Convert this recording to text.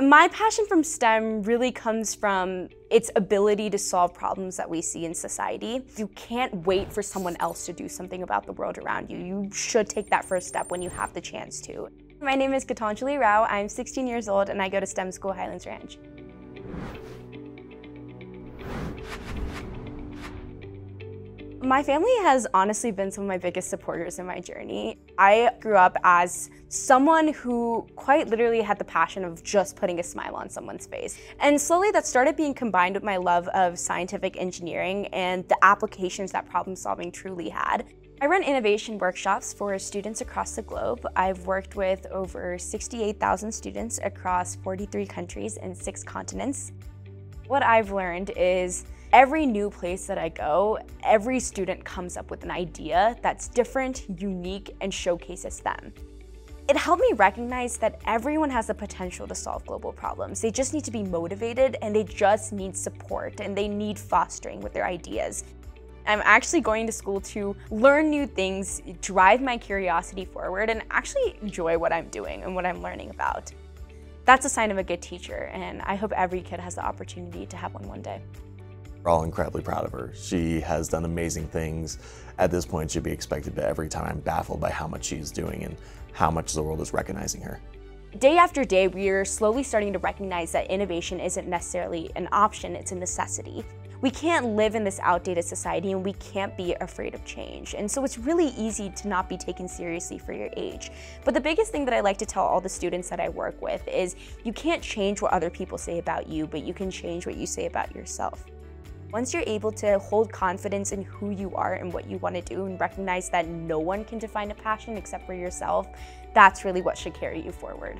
My passion from STEM really comes from its ability to solve problems that we see in society. You can't wait for someone else to do something about the world around you. You should take that first step when you have the chance to. My name is Gitanjali Rao. I'm 16 years old and I go to STEM School Highlands Ranch. My family has honestly been some of my biggest supporters in my journey. I grew up as someone who quite literally had the passion of just putting a smile on someone's face. And slowly that started being combined with my love of scientific engineering and the applications that problem solving truly had. I run innovation workshops for students across the globe. I've worked with over 68,000 students across 43 countries and six continents. What I've learned is Every new place that I go, every student comes up with an idea that's different, unique, and showcases them. It helped me recognize that everyone has the potential to solve global problems. They just need to be motivated and they just need support and they need fostering with their ideas. I'm actually going to school to learn new things, drive my curiosity forward, and actually enjoy what I'm doing and what I'm learning about. That's a sign of a good teacher, and I hope every kid has the opportunity to have one one day. We're all incredibly proud of her. She has done amazing things. At this point, she'd be expected to every time I'm baffled by how much she's doing and how much the world is recognizing her. Day after day, we are slowly starting to recognize that innovation isn't necessarily an option, it's a necessity. We can't live in this outdated society and we can't be afraid of change. And so it's really easy to not be taken seriously for your age. But the biggest thing that I like to tell all the students that I work with is you can't change what other people say about you, but you can change what you say about yourself. Once you're able to hold confidence in who you are and what you want to do and recognize that no one can define a passion except for yourself, that's really what should carry you forward.